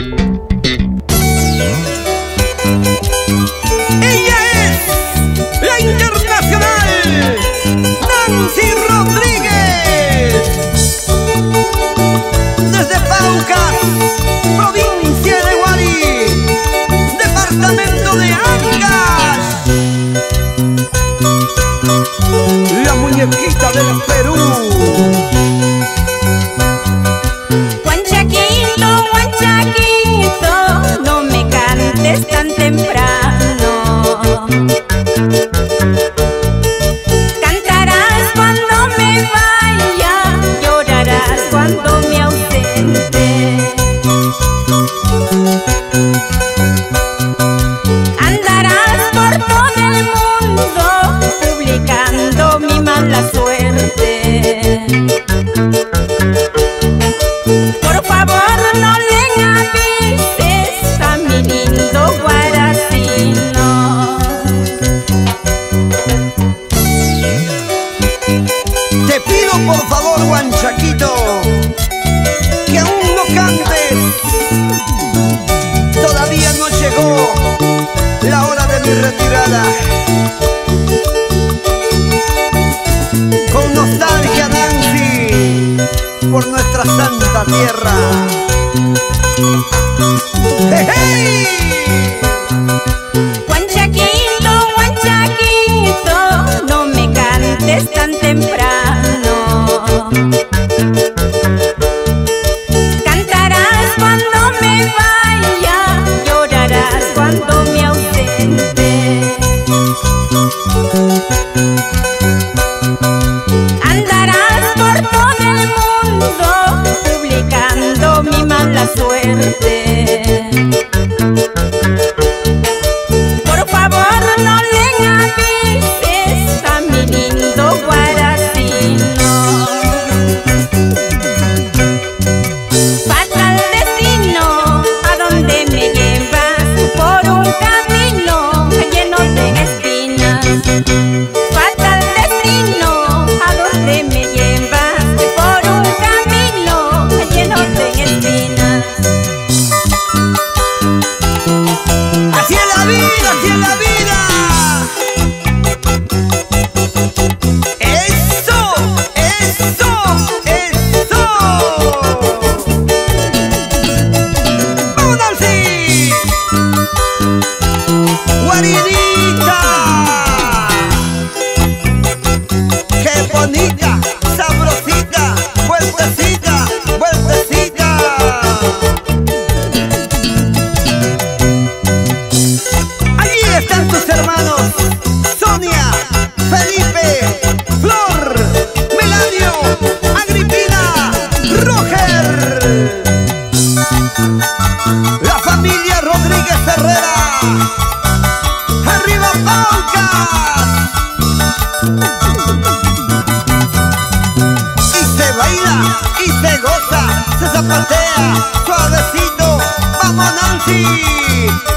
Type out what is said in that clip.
Ella es la internacional Nancy Rodríguez. Desde Pauca, provincia de Huari, departamento de Angas. La muñequita de la. Por favor, Guanchaquito, que aún no cantes. Todavía no llegó la hora de mi retirada. Con nostalgia, Nancy, por nuestra santa tierra. ¡Hey, hey! Guanchaquito, Guanchaquito, no me cantes tan temprano. Por favor, no le avises a mi lindo guaracino. Pasa el destino a donde me llevas por un camino lleno de espinas. guarinita. Qué bonita, sabrosita, vueltecita, vueltecita. Allí están tus hermanos, Sonia, Felipe, Flor, Meladio, Agripina, Roger. La familia Rodríguez Herrera. Y se baila, y se goza, se zapatea, suavecito, vamos Nancy.